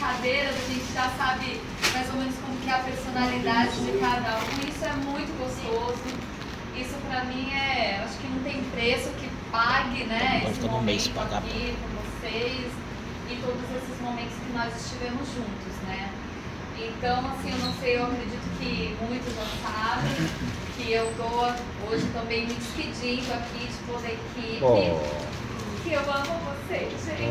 brincadeiras, a gente já sabe mais ou menos como que é a personalidade de cada um. Isso é muito gostoso. Isso pra mim é, acho que não tem preço que pague, né? Esse todo mês momento pagar. aqui com vocês e todos esses momentos que nós estivemos juntos, né? Então, assim, eu não sei, eu acredito que muitos já sabem que eu tô hoje também me despedindo aqui de toda a equipe. Oh. Que eu amo vocês, gente. Vem,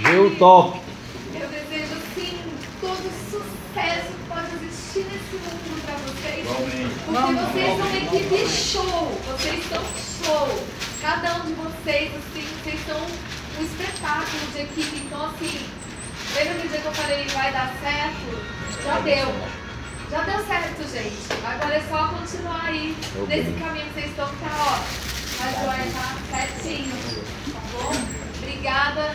Gil top. Eu desejo, sim, todo o sucesso que pode existir nesse mundo pra vocês. Porque vocês são uma equipe show. Vocês são show. Cada um de vocês, assim, vocês são um espetáculo de equipe. Então, assim, lembra do dia que eu falei vai dar certo? Já deu. Já deu certo, gente. Agora é só continuar aí nesse caminho que vocês estão, que tá, ó. A joia tá certinho. Tá bom? Obrigada.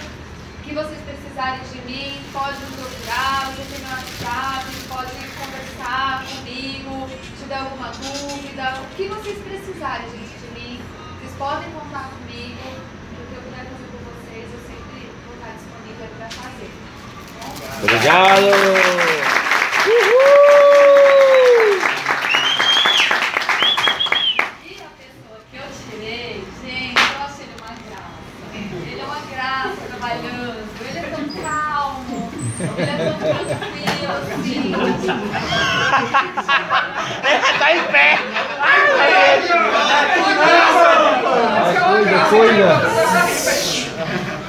O que vocês precisarem de mim, pode me procurar, você tem meu WhatsApp, pode conversar comigo, tiver alguma dúvida, o que vocês precisarem, gente, de mim, vocês podem contar comigo, o que eu puder fazer por vocês, eu sempre vou estar disponível para fazer. tá? Obrigado. E a pessoa que eu tirei, gente, eu acho ele uma graça. Ele é uma graça trabalhando, ele é tão calmo, ele é tão tranquilo, assim. Tá em pé. Coisa, coisa.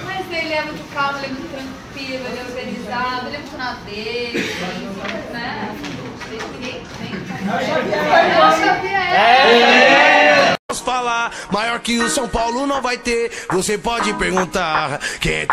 Mas ele é muito calmo, ele é muito tranquilo, ele é organizado, ele é muito na dele, né? Ninguém tem. É o Xavier. Posso falar, maior que o São Paulo não vai ter. Você pode perguntar quem é